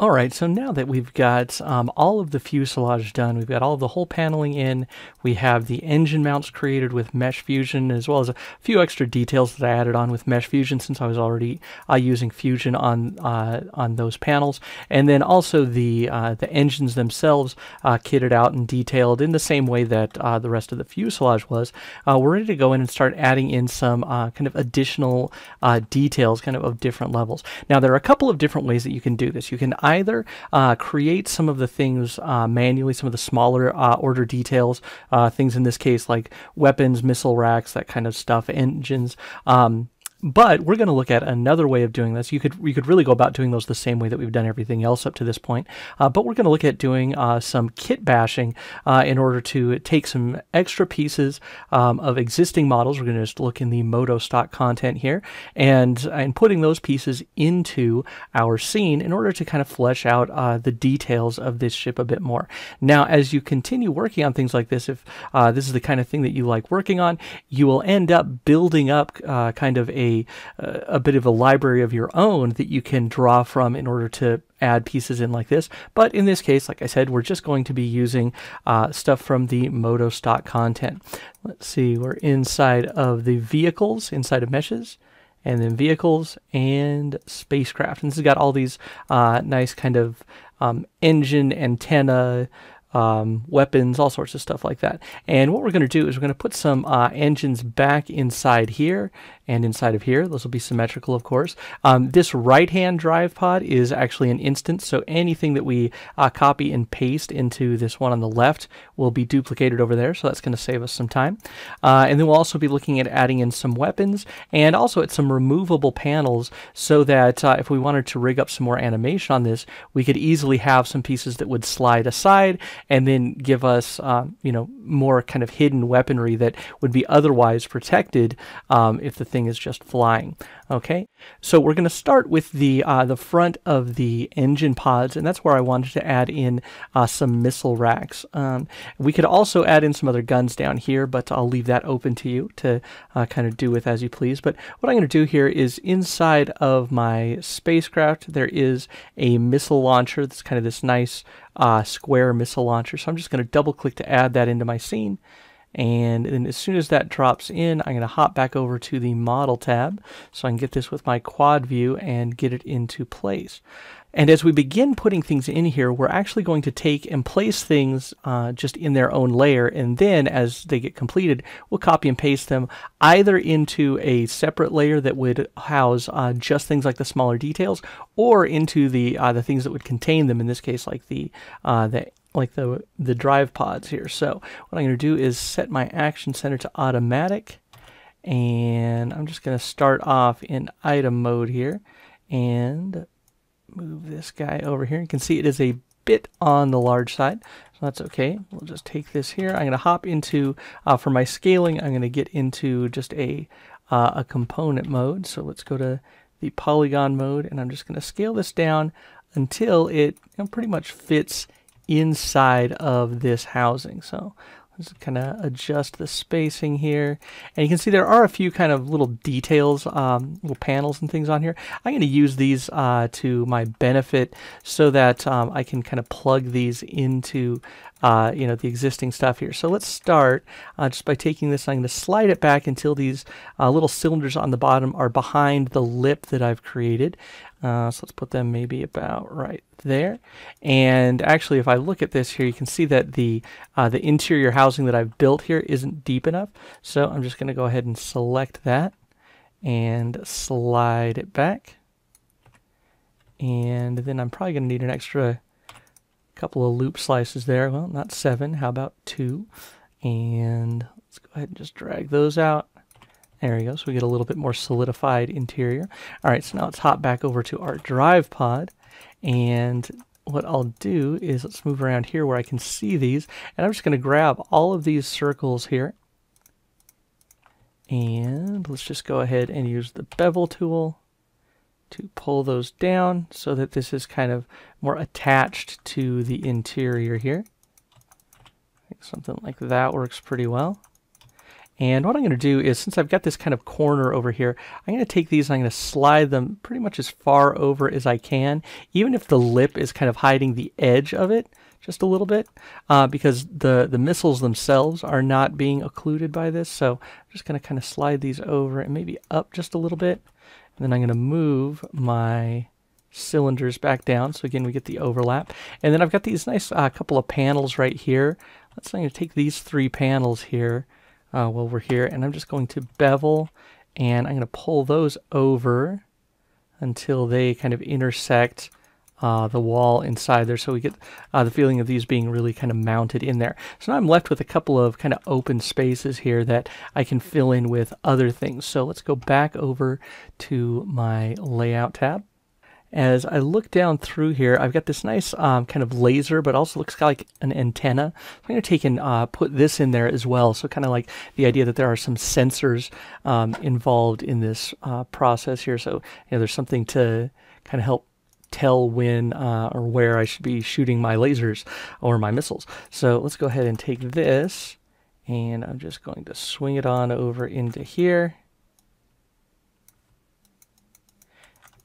All right, so now that we've got um, all of the fuselage done, we've got all the whole paneling in, we have the engine mounts created with MeshFusion, as well as a few extra details that I added on with MeshFusion since I was already uh, using Fusion on uh, on those panels, and then also the uh, the engines themselves uh, kitted out and detailed in the same way that uh, the rest of the fuselage was. Uh, we're ready to go in and start adding in some kind of additional details, kind of of different levels. Now there are a couple of different ways that you can do this. You can either uh, create some of the things uh, manually, some of the smaller uh, order details, uh, things in this case like weapons, missile racks, that kind of stuff, engines. Um, but we're going to look at another way of doing this. You could we could really go about doing those the same way that we've done everything else up to this point. Uh, but we're going to look at doing uh, some kit bashing uh, in order to take some extra pieces um, of existing models. We're going to just look in the Modo stock content here and and putting those pieces into our scene in order to kind of flesh out uh, the details of this ship a bit more. Now, as you continue working on things like this, if uh, this is the kind of thing that you like working on, you will end up building up uh, kind of a a a bit of a library of your own that you can draw from in order to add pieces in like this. But in this case, like I said, we're just going to be using uh, stuff from the Modo stock content. Let's see, we're inside of the vehicles, inside of meshes, and then vehicles and spacecraft. And this has got all these uh, nice kind of um, engine, antenna, um, weapons, all sorts of stuff like that. And what we're going to do is we're going to put some uh, engines back inside here and inside of here. Those will be symmetrical, of course. Um, this right-hand drive pod is actually an instance, so anything that we uh, copy and paste into this one on the left will be duplicated over there, so that's going to save us some time. Uh, and then we'll also be looking at adding in some weapons and also at some removable panels so that uh, if we wanted to rig up some more animation on this, we could easily have some pieces that would slide aside and then give us, uh, you know, more kind of hidden weaponry that would be otherwise protected um, if the thing is just flying. Okay, so we're going to start with the uh, the front of the engine pods, and that's where I wanted to add in uh, some missile racks. Um, we could also add in some other guns down here, but I'll leave that open to you to uh, kind of do with as you please. But what I'm going to do here is inside of my spacecraft, there is a missile launcher. That's kind of this nice uh, square missile launcher. So I'm just going to double click to add that into my scene. And then as soon as that drops in, I'm going to hop back over to the model tab so I can get this with my quad view and get it into place. And as we begin putting things in here, we're actually going to take and place things uh, just in their own layer. And then as they get completed, we'll copy and paste them either into a separate layer that would house uh, just things like the smaller details or into the uh, the things that would contain them, in this case, like the, uh, the like the, the drive pods here. So what I'm going to do is set my action center to automatic and I'm just going to start off in item mode here and move this guy over here. You can see it is a bit on the large side, so that's okay. We'll just take this here. I'm going to hop into, uh, for my scaling, I'm going to get into just a, uh, a component mode. So let's go to the polygon mode, and I'm just going to scale this down until it you know, pretty much fits inside of this housing. So let's kind of adjust the spacing here. And you can see there are a few kind of little details, um, little panels and things on here. I'm going to use these uh, to my benefit so that um, I can kind of plug these into uh, you know, the existing stuff here. So let's start uh, just by taking this. I'm going to slide it back until these uh, little cylinders on the bottom are behind the lip that I've created. Uh, so let's put them maybe about right there. And actually, if I look at this here, you can see that the uh, the interior housing that I've built here isn't deep enough. So I'm just going to go ahead and select that and slide it back. And then I'm probably going to need an extra couple of loop slices there. Well, not seven. How about two? And let's go ahead and just drag those out. There we go. So we get a little bit more solidified interior. All right, so now let's hop back over to our drive pod. And what I'll do is let's move around here where I can see these. And I'm just going to grab all of these circles here. And let's just go ahead and use the bevel tool to pull those down so that this is kind of more attached to the interior here. something like that works pretty well. And what I'm going to do is, since I've got this kind of corner over here, I'm going to take these and I'm going to slide them pretty much as far over as I can, even if the lip is kind of hiding the edge of it just a little bit, uh, because the, the missiles themselves are not being occluded by this. So I'm just going to kind of slide these over and maybe up just a little bit. And then I'm going to move my cylinders back down. So again, we get the overlap. And then I've got these nice uh, couple of panels right here. Let's I'm going to take these three panels here uh, while we're here, and I'm just going to bevel, and I'm going to pull those over until they kind of intersect uh, the wall inside there so we get uh, the feeling of these being really kind of mounted in there. So now I'm left with a couple of kind of open spaces here that I can fill in with other things. So let's go back over to my layout tab as I look down through here, I've got this nice um, kind of laser, but also looks like an antenna. I'm going to take and uh, put this in there as well. So kind of like the idea that there are some sensors um, involved in this uh, process here. So you know, there's something to kind of help tell when uh, or where I should be shooting my lasers or my missiles. So let's go ahead and take this and I'm just going to swing it on over into here.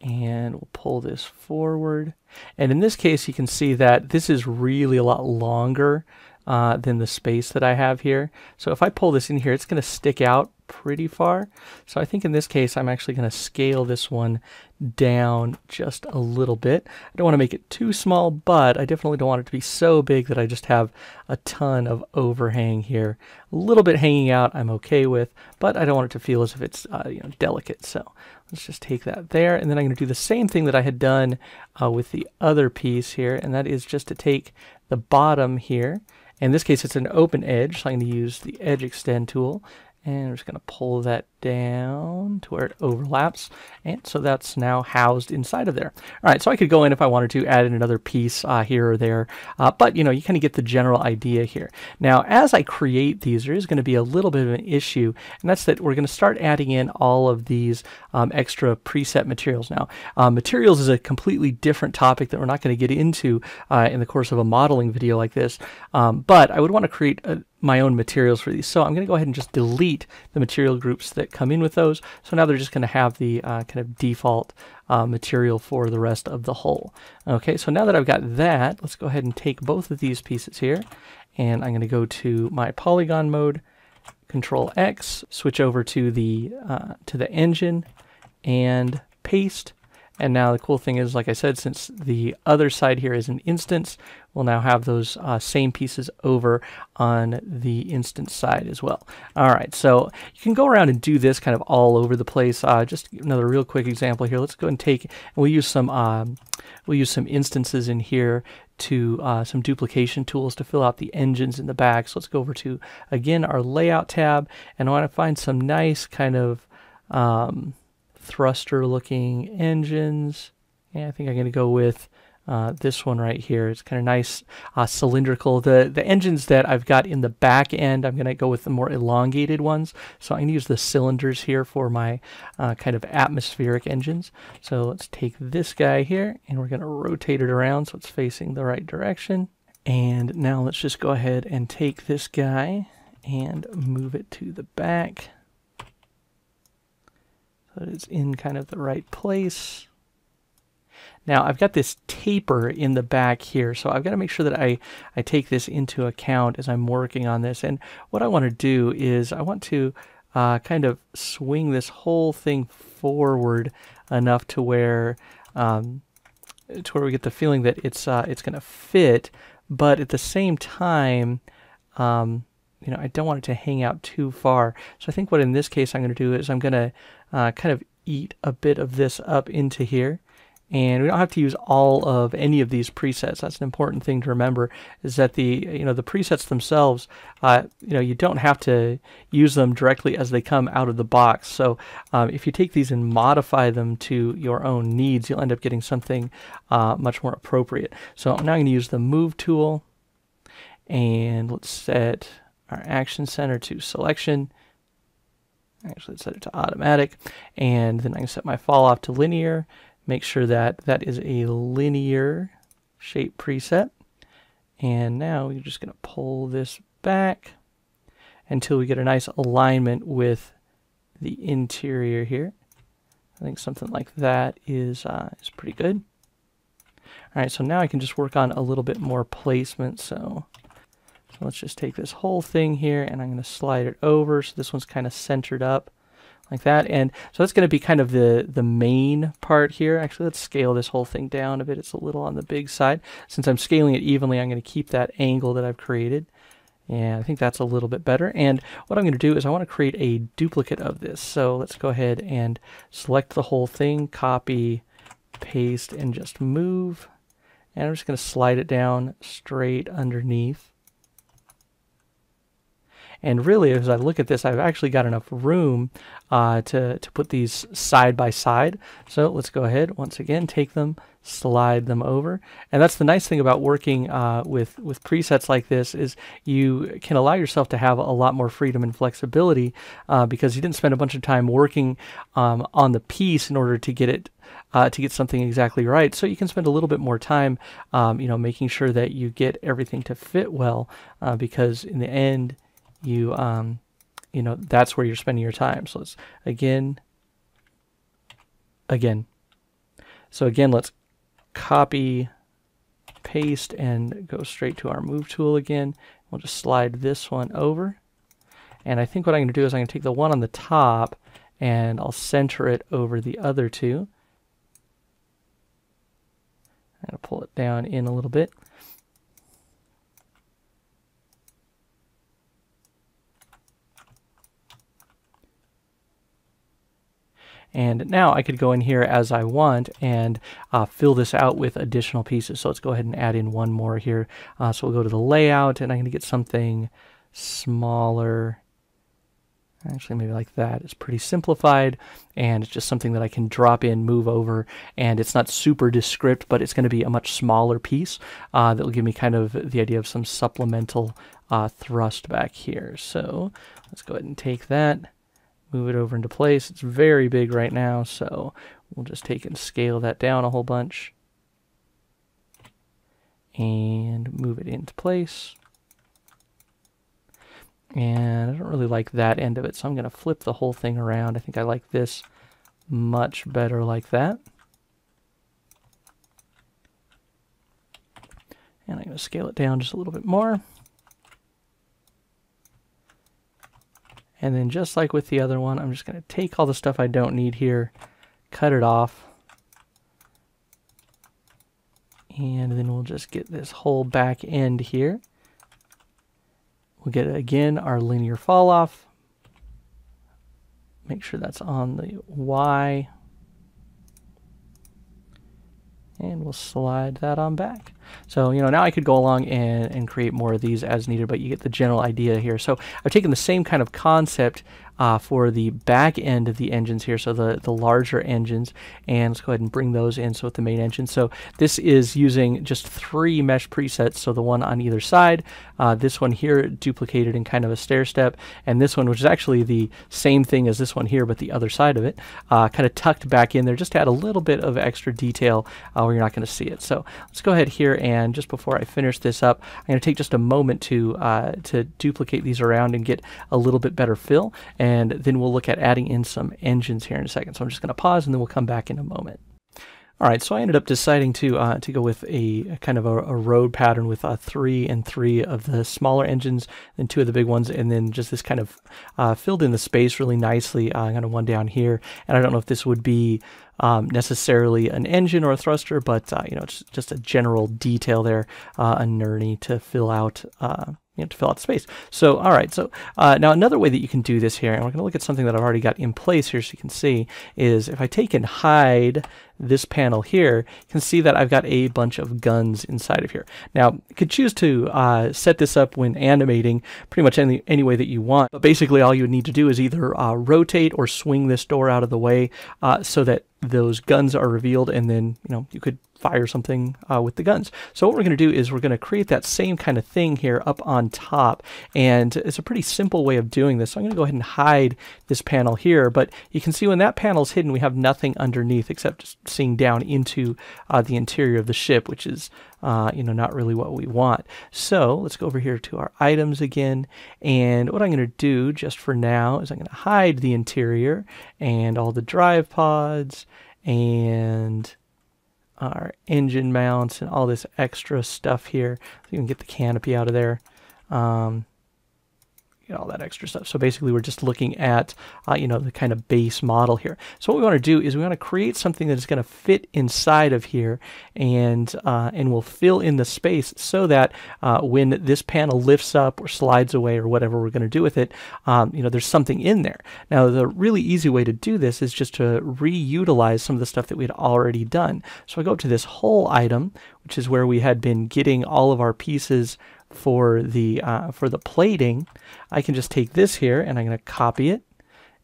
and we'll pull this forward. And in this case, you can see that this is really a lot longer uh, than the space that I have here. So if I pull this in here, it's going to stick out pretty far. So I think in this case, I'm actually going to scale this one down just a little bit. I don't want to make it too small, but I definitely don't want it to be so big that I just have a ton of overhang here. A little bit hanging out I'm okay with, but I don't want it to feel as if it's uh, you know delicate. So let's just take that there, and then I'm going to do the same thing that I had done uh, with the other piece here, and that is just to take the bottom here. In this case, it's an open edge, so I'm going to use the Edge Extend tool, and I'm just going to pull that down to where it overlaps. And so that's now housed inside of there. All right, so I could go in if I wanted to add in another piece uh, here or there. Uh, but, you know, you kind of get the general idea here. Now, as I create these, there is going to be a little bit of an issue. And that's that we're going to start adding in all of these um, extra preset materials. Now, uh, materials is a completely different topic that we're not going to get into uh, in the course of a modeling video like this. Um, but I would want to create a, my own materials for these. So I'm going to go ahead and just delete the material groups that come in with those. So now they're just going to have the uh, kind of default uh, material for the rest of the whole. Okay, so now that I've got that, let's go ahead and take both of these pieces here. And I'm going to go to my polygon mode, Control X, switch over to the uh, to the engine, and paste. And now the cool thing is, like I said, since the other side here is an instance, we'll now have those uh, same pieces over on the instance side as well. All right, so you can go around and do this kind of all over the place. Uh, just another real quick example here. Let's go and take, and we'll use some, um, we'll use some instances in here to uh, some duplication tools to fill out the engines in the back. So let's go over to, again, our layout tab, and I want to find some nice kind of, um, thruster looking engines. Yeah, I think I'm going to go with uh, this one right here. It's kind of nice uh, cylindrical. The the engines that I've got in the back end, I'm going to go with the more elongated ones. So I'm going to use the cylinders here for my uh, kind of atmospheric engines. So let's take this guy here and we're going to rotate it around so it's facing the right direction. And now let's just go ahead and take this guy and move it to the back it's in kind of the right place. Now I've got this taper in the back here, so I've got to make sure that I, I take this into account as I'm working on this. And what I want to do is I want to uh, kind of swing this whole thing forward enough to where um, to where we get the feeling that it's uh, it's going to fit, but at the same time, um, you know, I don't want it to hang out too far. So I think what in this case I'm going to do is I'm going to uh, kind of eat a bit of this up into here. And we don't have to use all of any of these presets. That's an important thing to remember is that the, you know, the presets themselves, uh, you know, you don't have to use them directly as they come out of the box. So um, if you take these and modify them to your own needs, you'll end up getting something uh, much more appropriate. So now I'm now going to use the move tool and let's set our action center to selection. Actually, let's set it to automatic. And then I can set my fall off to linear. Make sure that that is a linear shape preset. And now we're just going to pull this back. until we get a nice alignment with the interior here. I think something like that is, uh, is pretty good. All right, so now I can just work on a little bit more placement. So, so let's just take this whole thing here and I'm going to slide it over. So this one's kind of centered up like that. And so that's going to be kind of the, the main part here. Actually, let's scale this whole thing down a bit. It's a little on the big side. Since I'm scaling it evenly, I'm going to keep that angle that I've created. And I think that's a little bit better. And what I'm going to do is I want to create a duplicate of this. So let's go ahead and select the whole thing, copy, paste, and just move. And I'm just going to slide it down straight underneath. And really, as I look at this, I've actually got enough room uh, to, to put these side by side. So let's go ahead, once again, take them, slide them over. And that's the nice thing about working uh, with, with presets like this is you can allow yourself to have a lot more freedom and flexibility uh, because you didn't spend a bunch of time working um, on the piece in order to get it uh, to get something exactly right. So you can spend a little bit more time, um, you know, making sure that you get everything to fit well, uh, because in the end, you um, you know that's where you're spending your time. So let's again, again. So again, let's copy, paste, and go straight to our move tool again. We'll just slide this one over. And I think what I'm going to do is I'm going to take the one on the top and I'll center it over the other two. I'm going to pull it down in a little bit. And now I could go in here as I want and uh, fill this out with additional pieces. So let's go ahead and add in one more here. Uh, so we'll go to the layout and I'm going to get something smaller. Actually, maybe like that. It's pretty simplified and it's just something that I can drop in, move over, and it's not super descript, but it's going to be a much smaller piece uh, that will give me kind of the idea of some supplemental uh, thrust back here. So let's go ahead and take that move it over into place. It's very big right now, so we'll just take and scale that down a whole bunch and move it into place. And I don't really like that end of it, so I'm going to flip the whole thing around. I think I like this much better like that. And I'm going to scale it down just a little bit more. And then just like with the other one, I'm just going to take all the stuff I don't need here, cut it off. And then we'll just get this whole back end here. We'll get, again, our linear fall off. Make sure that's on the Y. And we'll slide that on back. So, you know, now I could go along and, and create more of these as needed, but you get the general idea here. So I've taken the same kind of concept uh, for the back end of the engines here, so the, the larger engines, and let's go ahead and bring those in so with the main engine. So this is using just three mesh presets, so the one on either side, uh, this one here duplicated in kind of a stair step, and this one, which is actually the same thing as this one here, but the other side of it, uh, kind of tucked back in there just to add a little bit of extra detail uh, where you're not going to see it. So let's go ahead here and just before I finish this up, I'm going to take just a moment to uh, to duplicate these around and get a little bit better fill, and then we'll look at adding in some engines here in a second. So I'm just going to pause and then we'll come back in a moment. All right, so I ended up deciding to uh, to go with a, a kind of a, a, road pattern with uh, three and three of the smaller engines, and two of the big ones, and then just this kind of uh, filled in the space really nicely. Uh, kind of one down here, and I don't know if this would be um, necessarily an engine or a thruster, but uh, you know, it's just a general detail there, uh, a nurney to fill out uh, you know, to fill out the space. So, all right, so uh, now another way that you can do this here, and we're going to look at something that I've already got in place here so you can see, is if I take and hide this panel here, you can see that I've got a bunch of guns inside of here. Now, you could choose to uh, set this up when animating pretty much any, any way that you want, but basically all you would need to do is either uh, rotate or swing this door out of the way uh, so that those guns are revealed and then, you know, you could fire something uh, with the guns. So what we're going to do is we're going to create that same kind of thing here up on top. And it's a pretty simple way of doing this. So I'm going to go ahead and hide this panel here. But you can see when that panel is hidden, we have nothing underneath except seeing down into uh, the interior of the ship, which is uh, you know, not really what we want. So let's go over here to our items again. And what I'm going to do just for now is I'm going to hide the interior and all the drive pods and our engine mounts and all this extra stuff here. So you can get the canopy out of there. Um, get all that extra stuff. So basically we're just looking at, uh, you know, the kind of base model here. So what we want to do is we want to create something that is going to fit inside of here and, uh, and will fill in the space so that uh, when this panel lifts up or slides away or whatever we're going to do with it, um, you know, there's something in there. Now the really easy way to do this is just to reutilize some of the stuff that we had already done. So I go to this whole item, which is where we had been getting all of our pieces for the uh, for the plating, I can just take this here and I'm going to copy it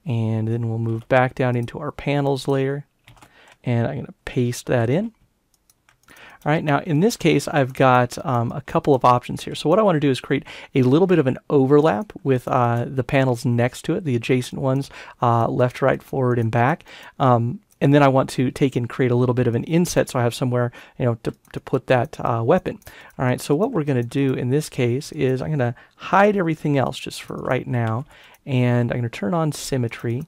and then we'll move back down into our panels layer and I'm going to paste that in. All right, now in this case, I've got um, a couple of options here. So what I want to do is create a little bit of an overlap with uh, the panels next to it, the adjacent ones, uh, left, right, forward, and back. Um, and then I want to take and create a little bit of an inset so I have somewhere you know to, to put that uh, weapon. All right, so what we're going to do in this case is I'm going to hide everything else just for right now, and I'm going to turn on symmetry,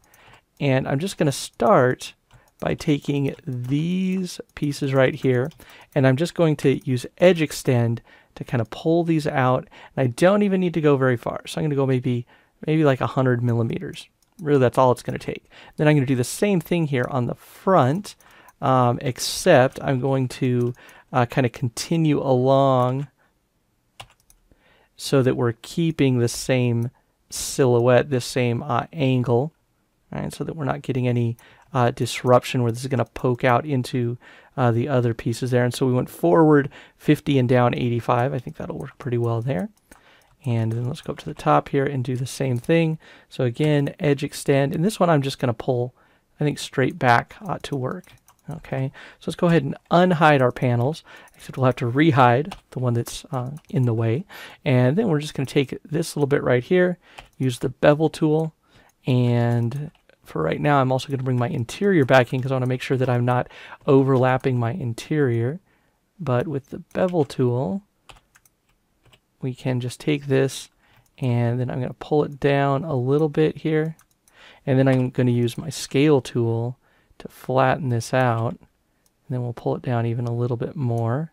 and I'm just going to start by taking these pieces right here, and I'm just going to use edge extend to kind of pull these out, and I don't even need to go very far, so I'm going to go maybe maybe like 100 millimeters really that's all it's going to take. Then I'm going to do the same thing here on the front, um, except I'm going to uh, kind of continue along so that we're keeping the same silhouette, this same uh, angle, right, so that we're not getting any uh, disruption where this is going to poke out into uh, the other pieces there. And so we went forward 50 and down 85. I think that'll work pretty well there. And then let's go up to the top here and do the same thing. So again, edge extend. And this one I'm just going to pull, I think, straight back uh, to work. Okay, so let's go ahead and unhide our panels, except we'll have to rehide the one that's uh, in the way. And then we're just going to take this little bit right here, use the bevel tool, and for right now I'm also going to bring my interior back in because I want to make sure that I'm not overlapping my interior. But with the bevel tool, we can just take this and then I'm going to pull it down a little bit here. And then I'm going to use my scale tool to flatten this out. And then we'll pull it down even a little bit more.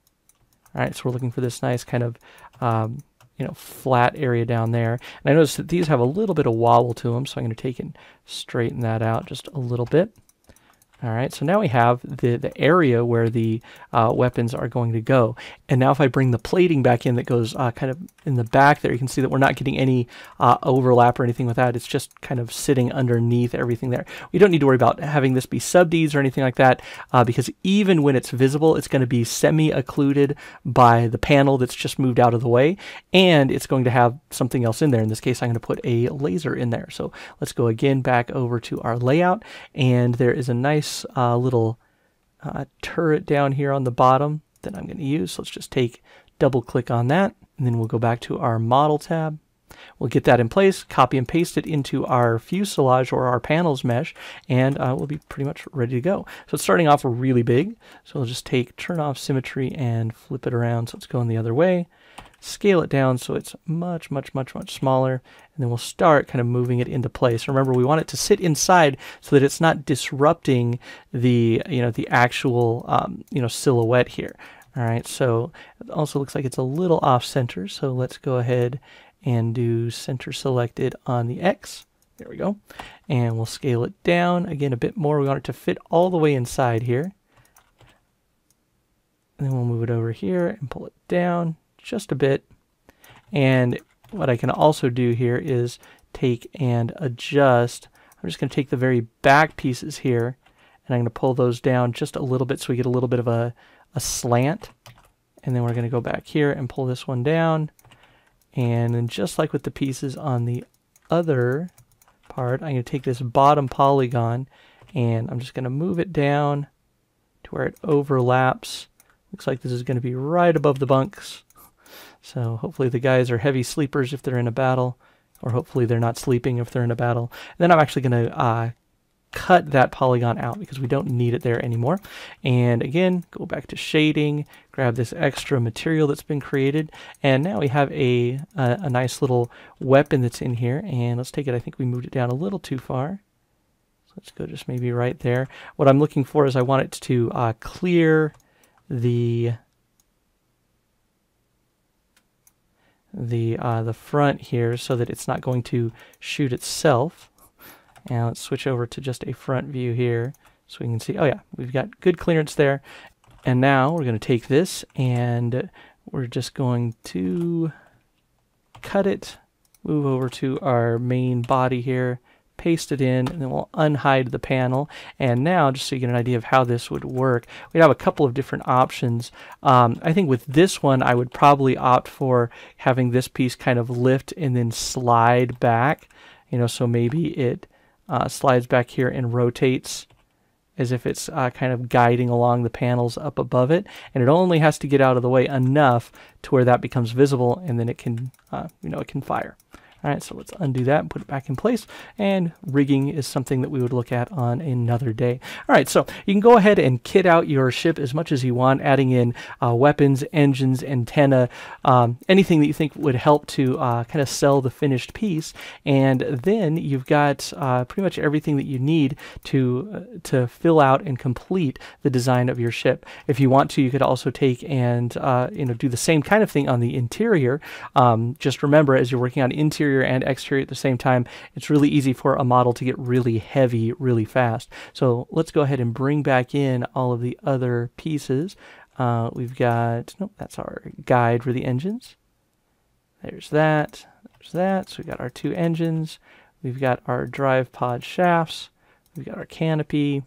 All right, so we're looking for this nice kind of, um, you know, flat area down there. And I notice that these have a little bit of wobble to them, so I'm going to take and straighten that out just a little bit. All right, so now we have the, the area where the uh, weapons are going to go. And now if I bring the plating back in that goes uh, kind of in the back there, you can see that we're not getting any uh, overlap or anything with that. It's just kind of sitting underneath everything there. We don't need to worry about having this be SubDs or anything like that uh, because even when it's visible, it's going to be semi-occluded by the panel that's just moved out of the way. And it's going to have something else in there. In this case, I'm going to put a laser in there. So let's go again back over to our layout. And there is a nice nice uh, little uh, turret down here on the bottom that I'm going to use. So let's just take double click on that and then we'll go back to our model tab. We'll get that in place, copy and paste it into our fuselage or our panels mesh, and uh, we'll be pretty much ready to go. So it's starting off really big, so we'll just take turn off symmetry and flip it around so it's going the other way scale it down so it's much, much, much, much smaller, and then we'll start kind of moving it into place. Remember, we want it to sit inside so that it's not disrupting the, you know, the actual, um, you know, silhouette here. All right, so it also looks like it's a little off center, so let's go ahead and do center selected on the X. There we go. And we'll scale it down again a bit more. We want it to fit all the way inside here. And then we'll move it over here and pull it down just a bit. And what I can also do here is take and adjust. I'm just going to take the very back pieces here and I'm going to pull those down just a little bit so we get a little bit of a, a slant. And then we're going to go back here and pull this one down. And then just like with the pieces on the other part, I'm going to take this bottom polygon and I'm just going to move it down to where it overlaps Looks like this is going to be right above the bunks. So hopefully the guys are heavy sleepers if they're in a battle, or hopefully they're not sleeping if they're in a battle. And then I'm actually going to uh, cut that polygon out because we don't need it there anymore. And again, go back to shading, grab this extra material that's been created, and now we have a, a, a nice little weapon that's in here. And let's take it, I think we moved it down a little too far. So let's go just maybe right there. What I'm looking for is I want it to uh, clear the the uh, the front here so that it's not going to shoot itself. And let's switch over to just a front view here so we can see, oh yeah, we've got good clearance there. And now we're going to take this and we're just going to cut it, move over to our main body here, paste it in, and then we'll unhide the panel. And now, just so you get an idea of how this would work, we have a couple of different options. Um, I think with this one, I would probably opt for having this piece kind of lift and then slide back. You know, so maybe it uh, slides back here and rotates as if it's uh, kind of guiding along the panels up above it. And it only has to get out of the way enough to where that becomes visible and then it can, uh, you know, it can fire. All right, so let's undo that and put it back in place. And rigging is something that we would look at on another day. All right, so you can go ahead and kit out your ship as much as you want, adding in uh, weapons, engines, antenna, um, anything that you think would help to uh, kind of sell the finished piece. And then you've got uh, pretty much everything that you need to uh, to fill out and complete the design of your ship. If you want to, you could also take and uh, you know do the same kind of thing on the interior. Um, just remember, as you're working on interior interior and exterior at the same time, it's really easy for a model to get really heavy really fast. So let's go ahead and bring back in all of the other pieces. Uh, we've got, nope, that's our guide for the engines. There's that, there's that. So we've got our two engines. We've got our drive pod shafts. We've got our canopy.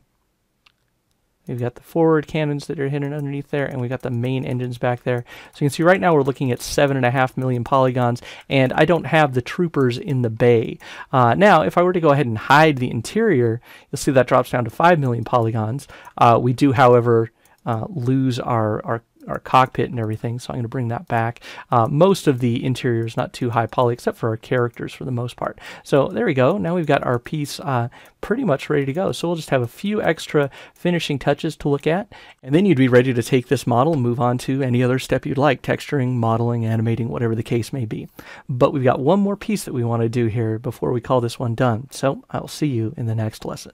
We've got the forward cannons that are hidden underneath there, and we've got the main engines back there. So you can see right now we're looking at seven and a half million polygons, and I don't have the troopers in the bay. Uh, now, if I were to go ahead and hide the interior, you'll see that drops down to five million polygons. Uh, we do, however, uh, lose our, our our cockpit and everything, so I'm going to bring that back. Uh, most of the interior is not too high poly, except for our characters for the most part. So there we go. Now we've got our piece uh, pretty much ready to go. So we'll just have a few extra finishing touches to look at, and then you'd be ready to take this model and move on to any other step you'd like, texturing, modeling, animating, whatever the case may be. But we've got one more piece that we want to do here before we call this one done. So I'll see you in the next lesson.